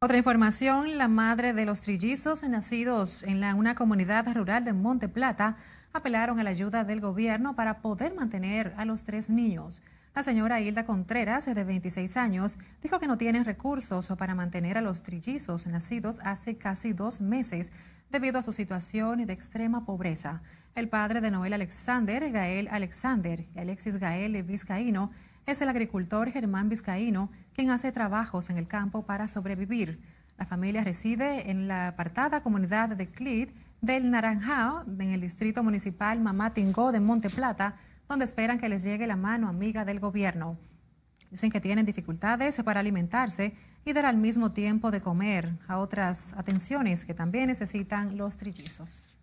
Otra información, la madre de los trillizos nacidos en una comunidad rural de Monte Plata apelaron a la ayuda del gobierno para poder mantener a los tres niños. La señora Hilda Contreras, de 26 años, dijo que no tienen recursos para mantener a los trillizos nacidos hace casi dos meses debido a su situación de extrema pobreza. El padre de Noel Alexander, Gael Alexander y Alexis Gael Vizcaíno, es el agricultor Germán Vizcaíno, quien hace trabajos en el campo para sobrevivir. La familia reside en la apartada comunidad de Clit del Naranjao, en el distrito municipal Mamá Tingó de Monte Plata, donde esperan que les llegue la mano amiga del gobierno. Dicen que tienen dificultades para alimentarse y dar al mismo tiempo de comer a otras atenciones que también necesitan los trillizos.